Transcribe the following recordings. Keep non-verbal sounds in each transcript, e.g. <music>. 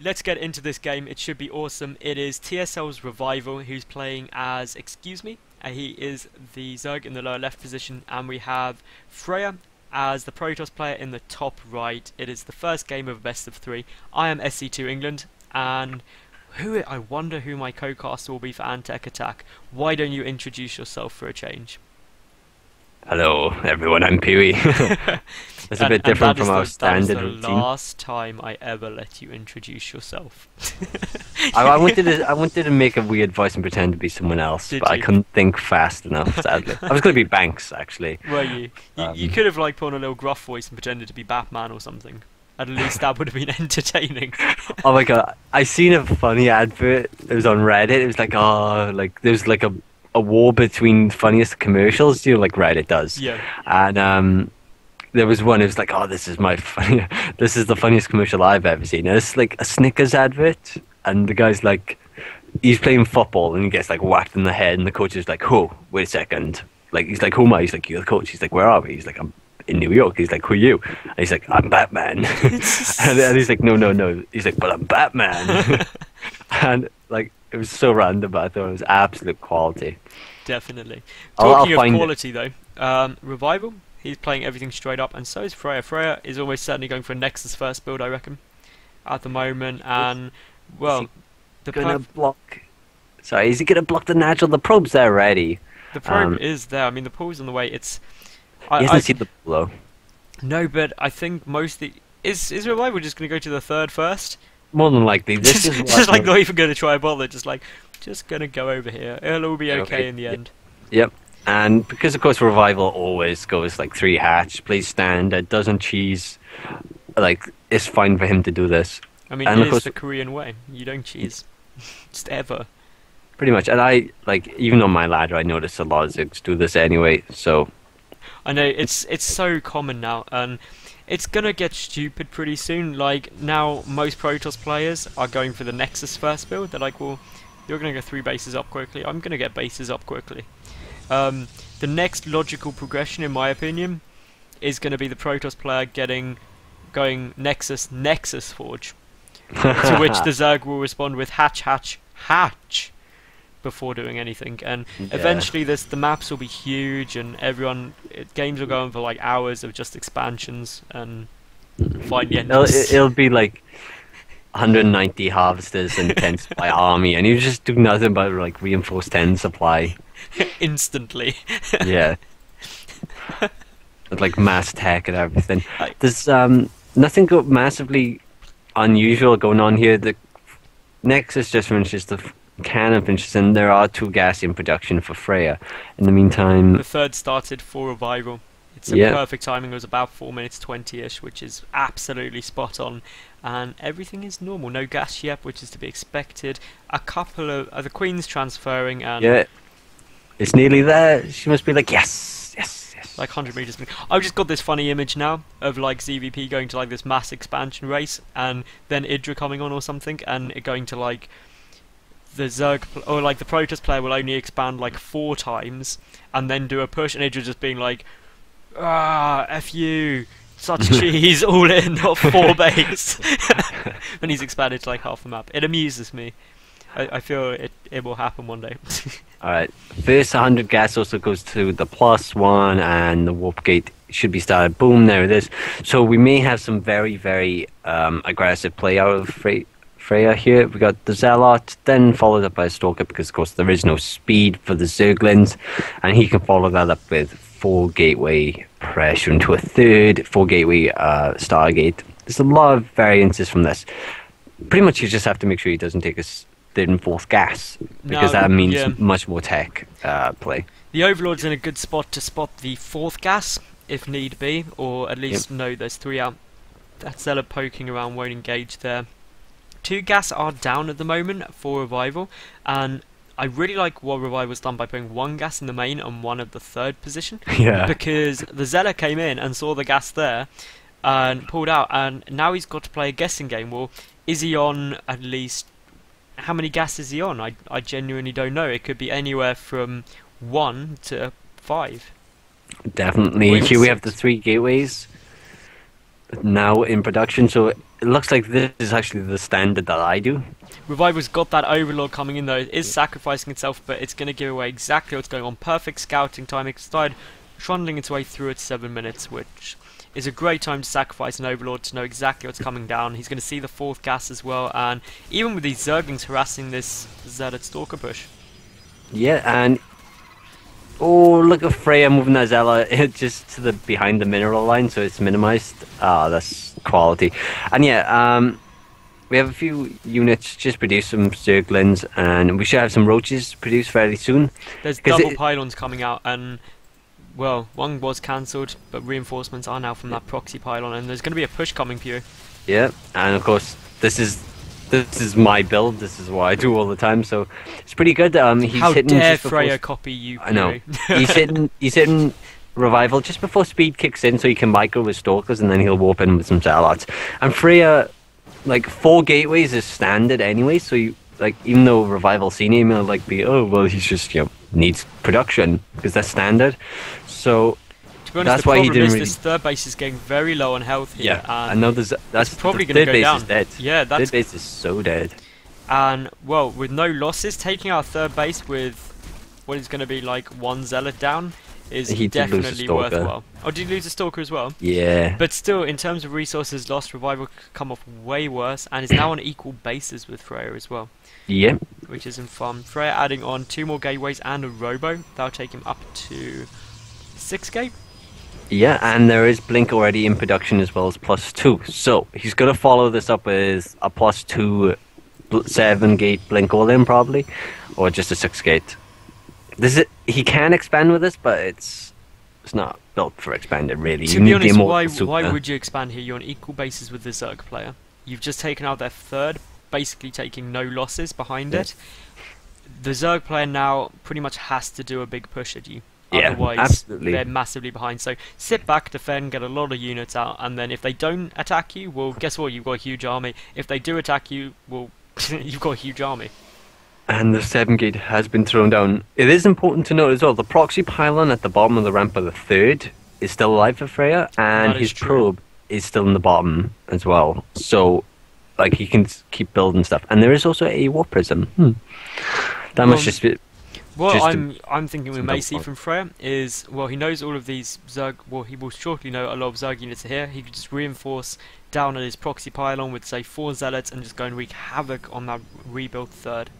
let's get into this game. It should be awesome. It is TSL's Revival who's playing as, excuse me, uh, he is the Zerg in the lower left position, and we have Freya as the Protoss player in the top right. It is the first game of best of three. I am SC2 England, and who I wonder who my co-caster will be for Antec Attack. Why don't you introduce yourself for a change? Hello, everyone. I'm Pee <laughs> It's a And- bit different from our the, that was standard the routine. last time I ever let you introduce yourself. <laughs> I, I wanted to, I wanted to make a weird voice and pretend to be someone else, Did but I you? couldn't think fast enough. Sadly, I was going to be Banks actually. <laughs> Were you? You, you Um, could have like put on a little gruff voice and pretended to be Batman or something. At least that would have been entertaining. Oh my god, I seen a funny advert. It was on Reddit. It was like, oh, like there's like a a war between funniest commercials. You're like right, it does. yeah. And um, there was one. It was like, oh, this is my funny. <laughs> This is the funniest commercial I've ever seen. And it's like a Snickers advert, and the guy's like, he's playing football and he gets like whacked in the head, and the coach is like, oh, wait a second. Like he's like, who am I? He's like, you're the coach. He's like, where are we? He's like, I'm in New York. He's like, who are you? And he's like, I'm Batman. <laughs> <laughs> and, and he's like, no, no, no. He's like, but I'm Batman. and like, it was so random, but I thought it was absolute quality. Definitely. I'll- I'll Talking of find it. quality, though, um, Revival, he's playing everything straight up, and so is Freya. Freya is almost certainly going for a Nexus first build, I reckon, at the moment. And, well, he the, Gonna block. Sorry, is he gonna block the natural? The probe's there already. the probe um, is there. I mean, the pool's on the way. It's. He hasn't I, seen the blow. no, but I think mostly. Is, is Revival just going to go to the third first? More than likely, this is <laughs> just like not even going to try and bother, just like, just going to go over here. It'll all be okay okay. in the end. Yep. And because of course revival always goes like three hatch, plays standard, doesn't cheese. Like it's fine for him to do this, I mean, And it course- the Korean way. You don't cheese. <laughs> just ever. pretty much. And I like even on my ladder, I noticed a lot of Zigs do this anyway. So I know it's it's so common now, and it's gonna get stupid pretty soon. Like now, most Protoss players are going for the Nexus first build. They're like, well, you're gonna go three bases up quickly. I'm gonna get bases up quickly. Um, the next logical progression, in my opinion, is gonna be the Protoss player getting going Nexus Nexus Forge, to which <laughs> the Zerg will respond with Hatch Hatch Hatch before doing anything and Yeah. eventually this the maps will be huge and everyone it, games will go on for like hours of just expansions and find the it'll, it'll be like 190 harvesters and 10 supply <laughs> army, and you just do nothing but like reinforce 10 supply. <laughs> instantly <laughs> yeah. With like mass tech and everything. There's um nothing go- massively unusual going on here. The Nexus just finishes the f- cannon finishes, and there are two gas in production for Freya. In the meantime, the third started for revival it's a Yeah. perfect timing it was about 4 minutes 20ish which is absolutely spot on and everything is normal no gas yet which is to be expected a couple of uh, the queen's transferring and yeah, it's nearly there. She must be like, yes, yes, yes. like 100 meters. I've just got this funny image now of like ZVP going to like this mass expansion race, and then Idra coming on or something, and it going to like the Zerg or like the Protoss player will only expand like four times, and then do a push, and Idra just being like, ah, f you. Such <laughs> cheese, all in, not <laughs> four base. when <laughs> he's expanded to like half the map, it amuses me. I, I feel it, it will happen one day. All right. First 100 gas also goes to the plus one, and the warp gate should be started. Boom, there it is. So we may have some very, very um, aggressive play out of Fre- Freya here. We got the Zealot, then followed up by a Stalker, because of course there is no speed for the Zerglings, and he can follow that up with four gateway pressure into a third, four gateway uh, Stargate. There's a lot of variances from this. Pretty much, you just have to make sure he doesn't take us third and fourth gas because No, that means yeah. much more tech uh, play. The Overlord's in a good spot to spot the fourth gas, if need be, or at least know there's three out. That Zealot poking around won't engage there. Two gas are down at the moment for Revival, and I really like what Revival's done by putting one gas in the main and one at the third position, <laughs> Yeah. because the Zealot came in and saw the gas there, and pulled out, and now he's got to play a guessing game. Well, is he on at least how many gas is he on? I I genuinely don't know. It could be anywhere from one to five. Definitely. Here we have the three gateways. Now in production, so it looks like this is actually the standard that I do. Revival's got that Overlord coming in though. It is sacrificing itself, but it's going to give away exactly what's going on. Perfect scouting time. It started trundling its way through at 7 minutes, which is a great time to sacrifice an Overlord to know exactly what's coming down. He's going to see the fourth gas as well, and even with these Zerglings harassing this Zealot Stalker push. Yeah, and oh, look at Freya moving that Zealot <laughs> just to the behind the mineral line, so it's minimized. Ah, that's quality. And yeah, um, we have a few units just produce some Zerglings, and we should have some roaches produced fairly soon. There's double it- pylons coming out, and well, one was cancelled, but reinforcements are now from that proxy pylon, and there's going to be a push coming you. Yeah, and of course this is this is my build. This is what I do all the time, so it's pretty good. Um, he's How hitting dare before Freya copy you? I know. <laughs> He's hitting he's hitting revival just before speed kicks in, so he can micro with stalkers, and then he'll warp in with some zealots. And Freya, like four gateways is standard anyway, so you like even though revival seen him, he'll like be oh well he's just you know needs production because that's standard. So honest, that's the why he problem didn't is really- this third base is getting very low on health here, yeah, I and know there's that's probably the gonna third go base down. is dead. Yeah, that's third base is so dead. And well, with no losses, taking our third base with what is going to be like one zealot down is He did lose a definitely worthwhile. Oh, did you lose a stalker as well? Yeah. But still, in terms of resources lost, revival could come off way worse, and is now on equal bases with Freya as well, yeah. which isn't fun. Freya adding on two more gateways and a robo, that'll take him up to six gate. Yeah, and there is Blink already in production as well as plus two. So he's going to follow this up with a plus two seven gate Blink all in probably, or just a six gate. This is he can expand with this, but it's it's not built for expanded really. To you be need honest, why why would you expand here? You're on equal bases with the Zerg player. You've just taken out their third, basically taking no losses behind Yeah. it. The Zerg player now pretty much has to do a big push at you. Yeah, Otherwise, absolutely. they're massively behind. So sit back, defend, get a lot of units out, and then if they don't attack you, well, guess what? You've got a huge army. If they do attack you, well, <laughs> you've got a huge army. And the seven gate has been thrown down. It is important to note as well the proxy pylon at the bottom of the ramp of the third is still alive for Freya, and his true. probe is still in the bottom as well. So, like, he can keep building stuff. And there is also a warp prism. Hmm. That Well, must just be. What Just I'm I'm thinking we may see point. from Freya is well he knows all of these Zerg well he will shortly know a lot of Zerg units are here. He could just reinforce down at his proxy pylon with say four zealots and just go and wreak havoc on that rebuilt third.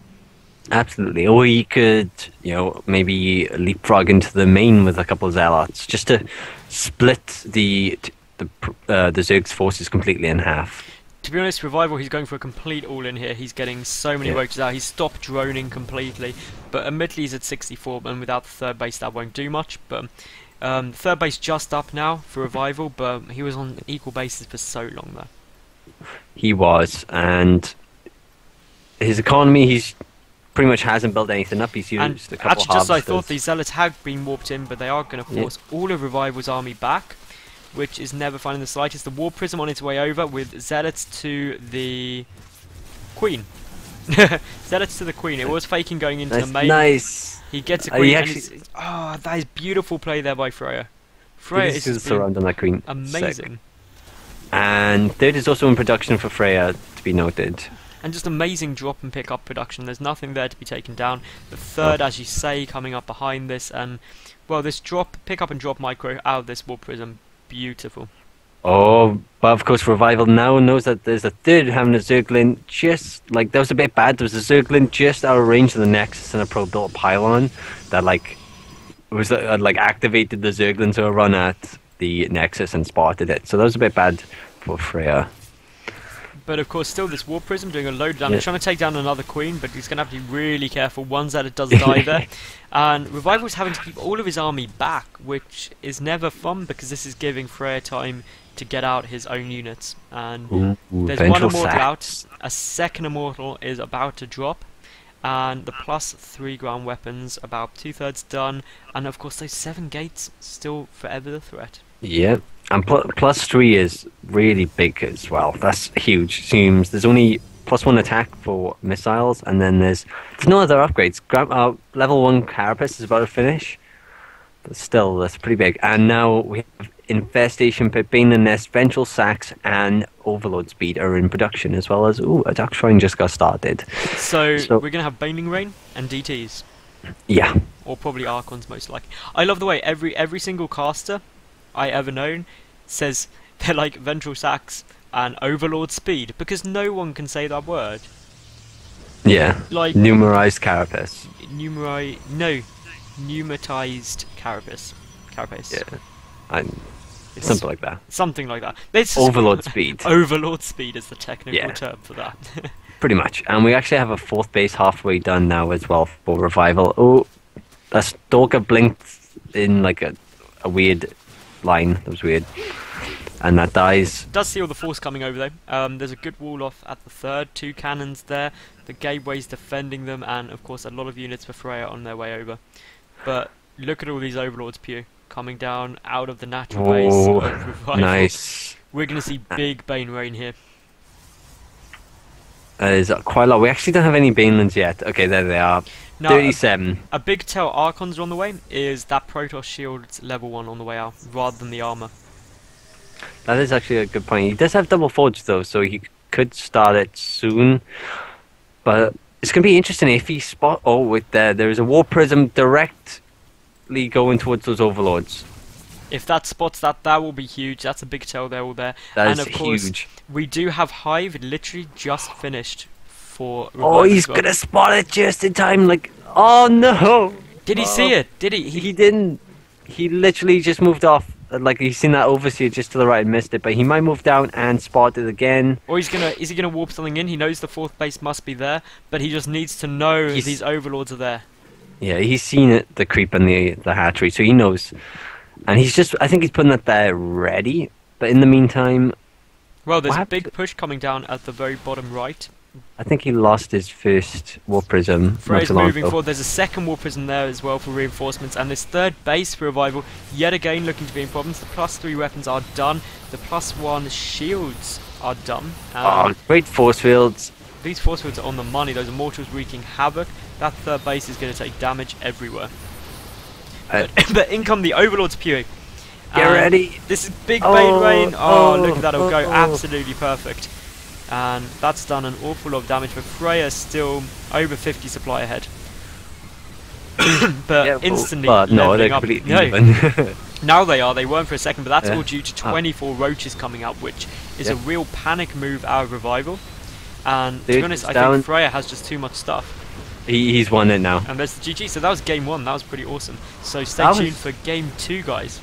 Absolutely. Or he could, you know, maybe leapfrog into the main with a couple of zealots just to split the the uh, the Zerg's forces completely in half. To be honest, Revival he's going for a complete all in here. He's getting so many Yeah. roaches out. He's stopped droning completely. But admittedly he's at 64 and without the third base that won't do much. But um, third base just up now for Revival, but he was on equal bases for so long though. He was, and his economy, he's pretty much hasn't built anything up. He's used And a couple actually, just as I thought, these zealots had been warped in, but they are going to Yeah. force all of Revival's army back, which is never fun in the slightest. The War Prism on its way over with zealots to the Queen. <laughs> zealots to the Queen. It was faking going into That's the main. nice. He gets a Queen. actually- oh, that is beautiful play there by Freya. Freya is just been surrounding that queen. Sick. amazing. And third is also in production for Freya, to be noted. And just amazing drop and pick up production. There's nothing there to be taken down. The oh. third, as you say, coming up behind this, and well, this drop, pick up and drop micro out of this War Prism, beautiful. Oh, but of course, Revival now knows that there's a third having a Zerglin just like that was a bit bad. There was a Zerglin just out of range of the Nexus and a pro built pylon that like was uh, like activated the Zerglin to run at the Nexus and spotted it. So that was a bit bad for Freya. But of course, still this War Prism doing a load of damage, trying to take down another Queen, but he's going to have to be really careful. One Zealot does die <laughs> there. And Revival's having to keep all of his army back, which is never fun because this is giving Freya time to get out his own units. And Ooh, There's one immortal out. A second immortal is about to drop, and the plus three ground weapons about two thirds done, and of course those seven gates still forever the threat. Yeah, and pl- plus three is really big as well. That's huge. Seems there's only plus one attack for missiles, and then there's there's no other upgrades. Gra- uh, level one carapace is about to finish, But still, that's pretty big. And now we have Infestation, and Nest, Ventral Sacks, and Overlord Speed are in production, as well as, ooh, a Dark Shrine just got started. So, So- we're gonna have Baning Rain and DTs, Yeah. or probably Archons most likely. I love the way every every single caster I ever known says <laughs> they're like Ventral Sacks and Overlord Speed because no one can say that word. Yeah. Like Numerized Carapace. numeri no pneumatized carapace. Carapace. Yeah. I, It's something like that. something like that. It's Overload <laughs> Speed. Overlord speed is the technical Yeah. term for that. <laughs> Pretty much. And we actually have a fourth base halfway done now as well for revival. Oh, a stalker blinked in like a, a weird line. That was weird. And that dies. does see all the force coming over though. Um, there's a good wall off at the third, two cannons there. The gateway's defending them, and of course a lot of units for Freya on their way over. But look at all these overlords, Pugh, coming down out of the natural base. Nice. We're gonna see big Bane rain here. That is quite a lot. We actually don't have any Banelings yet. Okay, there they are. Now, a, 37. a big tell Archons are on the way is that Protoss shield's level one on the way out, rather than the armor. That is actually a good point. He does have double forge though, so he could start it soon. But it's gonna be interesting if he spot. Oh, with there, there is a war prism directly going towards those overlords. If that spots that, that will be huge. That's a big tell there, all there. That and is of course, huge. we do have Hive literally just finished for. Oh, he's well. gonna spot it just in time. Like, oh no! Did he see Oh. it? Did he? He didn't. He literally just moved off. Like he's seen that overseer just to the right and missed it, but he might move down and spot it again. Or he's gonna is he gonna warp something in? He knows the fourth base must be there, but he just needs to know He's- these overlords are there. Yeah, he's seen it, the creep and the the hatchery, so he knows. And he's just, I think he's putting that there ready. But in the meantime, Well, there's a big push coming down at the very bottom right. I think he lost his first war prism. Frey's moving ago. forward. There's a second war prism there as well for reinforcements, and this third base for revival yet again looking to be in problems. The plus three weapons are done. The plus one shields are done. Um, Oh, great force fields. These force fields are on the money. Those immortals wreaking havoc. That third base is going to take damage everywhere. Uh, <laughs> But, but in come the overlords Pugh. Get And ready. This is big Oh, Bane Rain. Oh, oh, look at that. It'll go oh. absolutely perfect. And that's done an awful lot of damage, but Freya's still over 50 supply ahead. <coughs> but Yeah, instantly But no, they're up. completely No, even. <laughs> now they are. They weren't for a second, but that's Yeah. all due to Ah. 24 roaches coming up, which is a real panic move out of revival. And to be honest, I down. think Freya has just too much stuff. He, he's won it now. And there's the GG. So that was game one. That was pretty awesome. So stay That tuned was- for game two, guys.